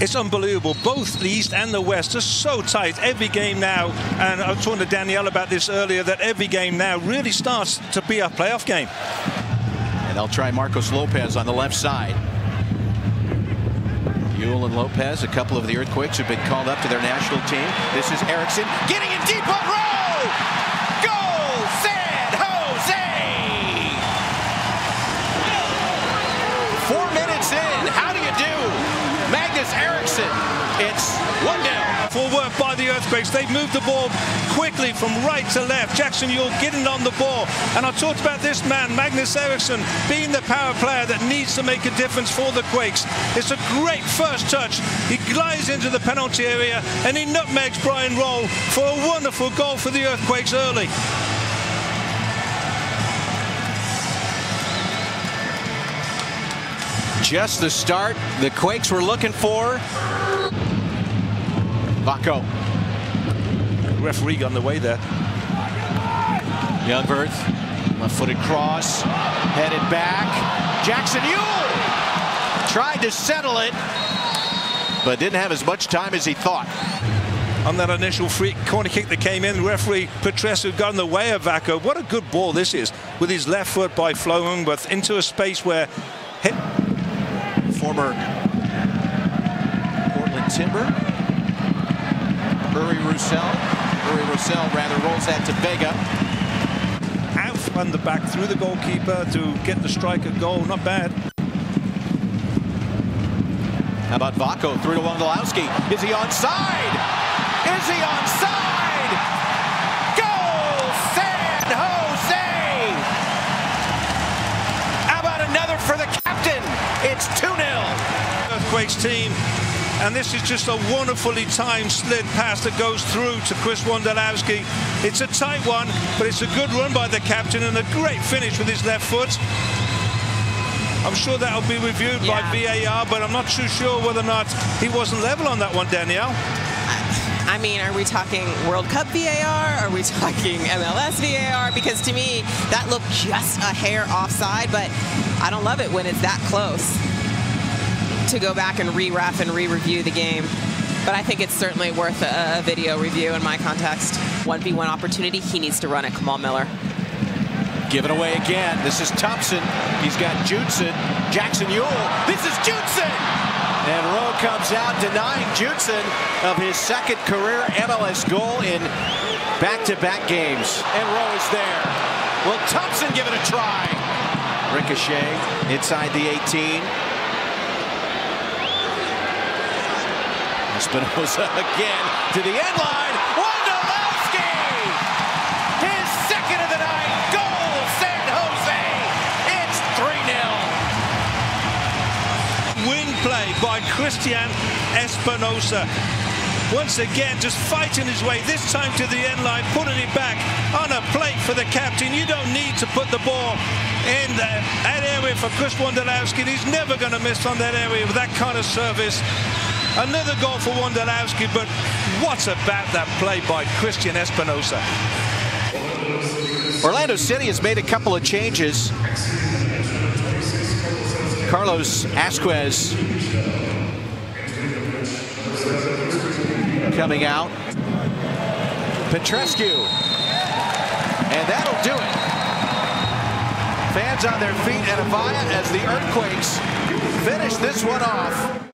It's unbelievable. Both the East and the West are so tight. Every game now, and I was talking to Danielle about this earlier, that every game now really starts to be a playoff game. And they'll try Marcos Lopez on the left side. Yueill and Lopez, a couple of the Earthquakes who've been called up to their national team. This is Eriksson getting in deep on Rowe! Goal! San Jose! Four minutes in, how do you do? It's 1 down. Full work by the Earthquakes. They've moved the ball quickly from right to left. Jackson Yueill getting on the ball. And I talked about this man, Magnus Eriksson, being the power player that needs to make a difference for the Quakes. It's a great first touch. He glides into the penalty area and he nutmegs Brian Rowe for a wonderful goal for the Earthquakes early. Just the start the Quakes were looking for. Vako. Referee in the way there. Jungwirth, left-footed cross, headed back. Jackson Yueill tried to settle it, but didn't have as much time as he thought. On that initial free corner kick that came in, referee Petrescu got in the way of Vako. What a good ball this is, with his left foot by Flo Jungwirth into a space where hit. Former Portland Timber Uri Rosell. Uri Rosell rather rolls that to Vega. Out from the back through the goalkeeper to get the striker goal. Not bad. How about Vako through to Wondolowski? Is he onside? Is he onside? Earthquakes team and this is just a wonderfully timed slid pass that goes through to Chris Wondolowski. It's a tight one, but it's a good run by the captain and a great finish with his left foot. I'm sure that'll be reviewed yeah. by VAR, but I'm not too sure whether or not he wasn't level on that one, Danielle. I mean, are we talking World Cup VAR? Are we talking MLS VAR? Because to me, that looked just a hair offside, but I don't love it when it's that close to go back and re-ref and re-review the game. But I think it's certainly worth a, a video review in my context. 1v1 opportunity, he needs to run it. Kamal Miller. Give it away again. This is Thompson. He's got Judson. Jackson Yueill. This is Judson! And Rowe comes out denying Judson of his second career MLS goal in back-to-back -back games. And Rowe is there. Will Thompson give it a try? Ricochet inside the 18. Espinoza again to the end line. Wondolowski! His second of the night. Goal, San Jose. It's 3-0. Win play by Cristian Espinoza. Once again, just fighting his way, this time to the end line, putting it back on a plate for the captain. You don't need to put the ball in that area for Chris Wondolowski. He's never going to miss on that area with that kind of service. Another goal for Wondolowski, but what about that play by Cristian Espinoza? Orlando City has made a couple of changes. Carlos Ascues coming out. Petrescu. And that'll do it. Fans on their feet and Avaya as the Earthquakes finish this one off.